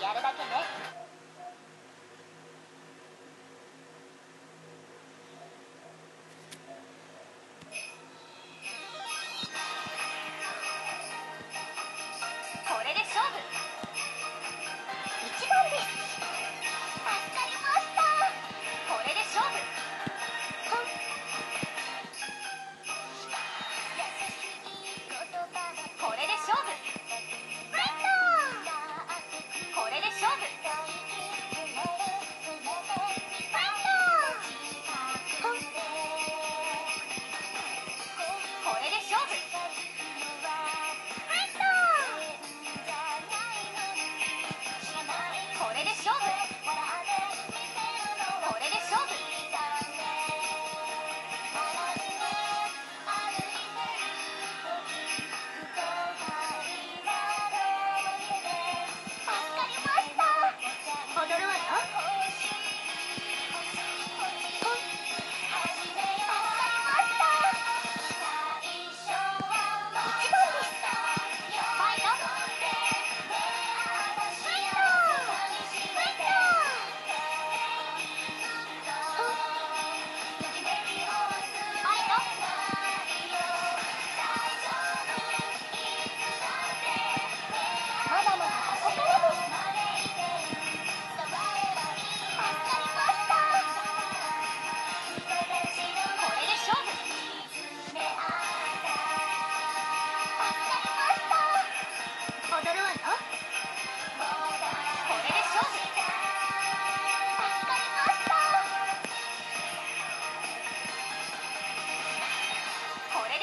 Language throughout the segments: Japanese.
やるだけね。これで勝負。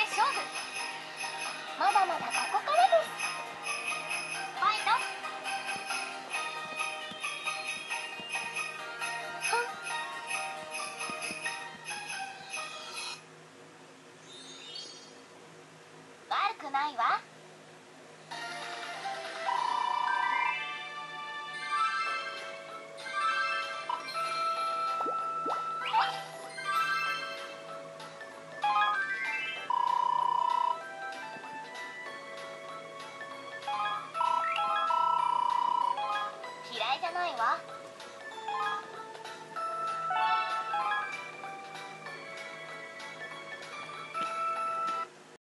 勝負。まだまだここからです。ファイト。悪くないわ。いわ。